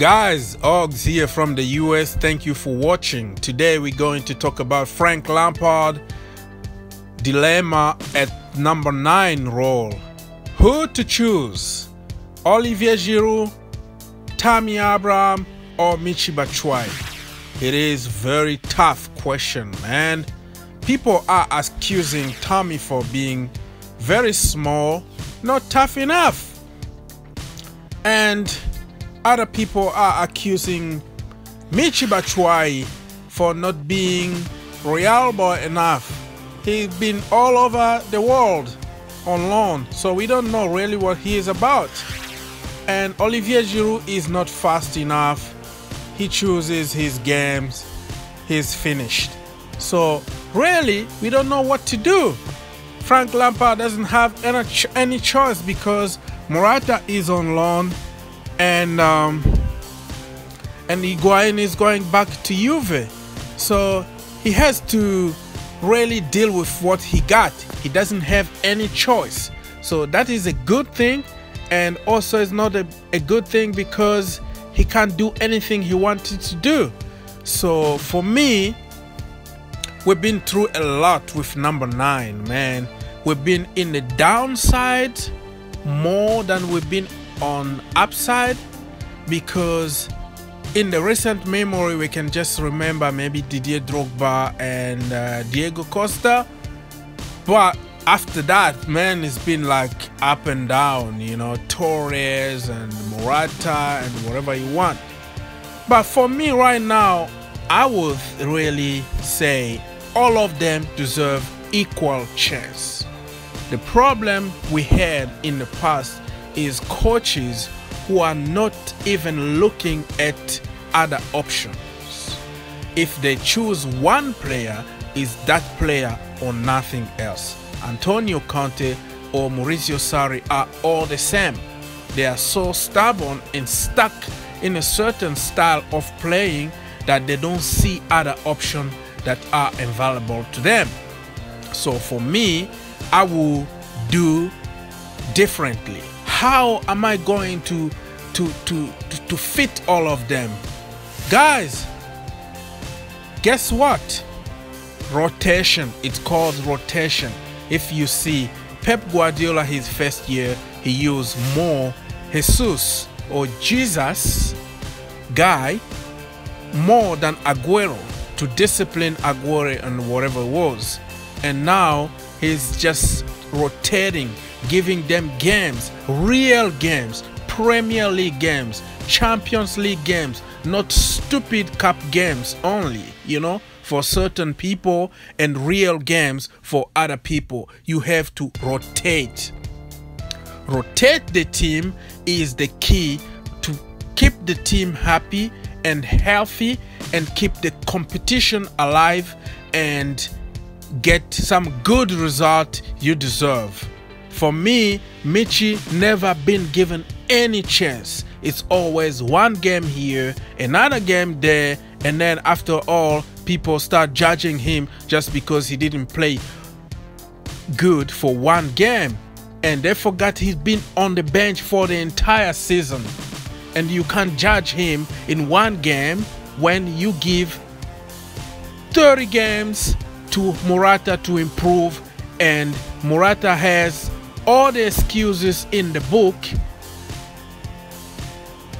Guys, Oggs here from the US. Thank you for watching. Today we're going to talk about Frank Lampard dilemma at number 9 role. Who to choose? Olivier Giroud, Tammy Abraham, or Michy Batshuayi? It is very tough question, man. People are accusing Tommy for being very small, not tough enough. And other people are accusing Michy Batshuayi for not being Royal boy enough. He's been all over the world on loan, so we don't know really what he is about. And Olivier Giroud is not fast enough. He chooses his games. He's finished. So really, we don't know what to do. Frank Lampard doesn't have any, any choice because Morata is on loan and um, and Higuain is going back to Juve. So he has to really deal with what he got. He doesn't have any choice. So that is a good thing and also it's not a, a good thing because he can't do anything he wanted to do. So for me, we've been through a lot with number nine, man. We've been in the downside more than we've been on upside because in the recent memory we can just remember maybe Didier Drogba and uh, Diego Costa. But after that man it's been like up and down you know Torres and Morata and whatever you want. But for me right now I would really say all of them deserve equal chance. The problem we had in the past is coaches who are not even looking at other options. If they choose one player, is that player or nothing else. Antonio Conte or Maurizio Sarri are all the same. They are so stubborn and stuck in a certain style of playing that they don't see other options that are available to them. So for me, I will do differently how am I going to to to to, to fit all of them? Guys, guess what? Rotation. It's called rotation. If you see Pep Guardiola his first year, he used more Jesus or Jesus guy more than Aguero to discipline Aguero and whatever it was. And now he's just rotating giving them games, real games, Premier League games, Champions League games, not stupid cup games only, you know, for certain people and real games for other people. You have to rotate. Rotate the team is the key to keep the team happy and healthy and keep the competition alive and get some good result you deserve. For me, Michy never been given any chance. It's always one game here, another game there, and then after all, people start judging him just because he didn't play good for one game. And they forgot he's been on the bench for the entire season. And you can't judge him in one game when you give 30 games to Morata to improve and Morata has all the excuses in the book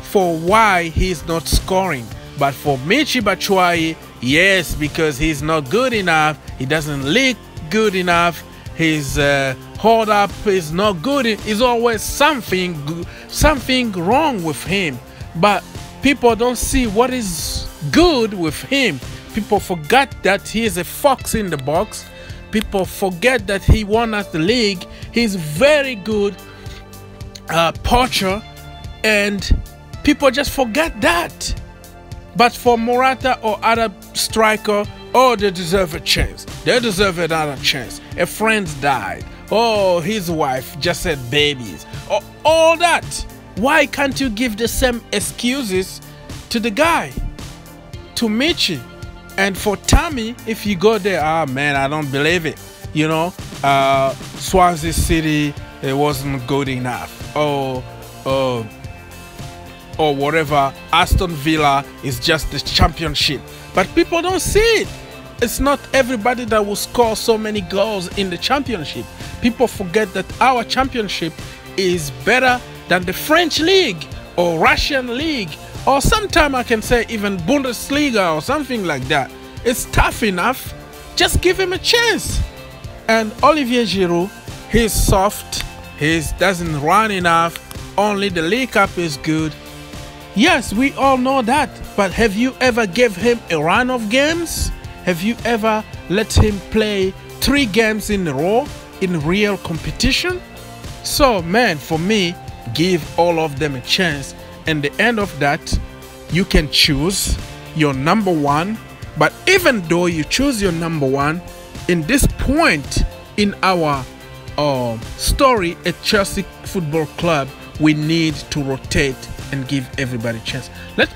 for why he's not scoring. But for Michy Batshuayi, yes, because he's not good enough. He doesn't look good enough. His uh, hold up is not good. It's always something, something wrong with him. But people don't see what is good with him. People forget that he is a fox in the box people forget that he won us the league. He's very good uh, poacher, and people just forget that. But for Morata or other striker, oh, they deserve a chance. They deserve another chance. A friend died. Oh, his wife just had babies. Oh, all that. Why can't you give the same excuses to the guy? To Michy? And for Tommy, if you go there, ah man, I don't believe it. You know, uh, Swansea City, it wasn't good enough. Oh, oh, or whatever. Aston Villa is just the championship. But people don't see it. It's not everybody that will score so many goals in the championship. People forget that our championship is better than the French league or Russian league or sometimes I can say even Bundesliga or something like that. It's tough enough. Just give him a chance. And Olivier Giroud, he's soft. He doesn't run enough. Only the League Cup is good. Yes, we all know that. But have you ever gave him a run of games? Have you ever let him play three games in a row in real competition? So, man, for me, give all of them a chance. And the end of that, you can choose your number one. But even though you choose your number one, in this point in our uh, story at Chelsea Football Club, we need to rotate and give everybody a chance. Let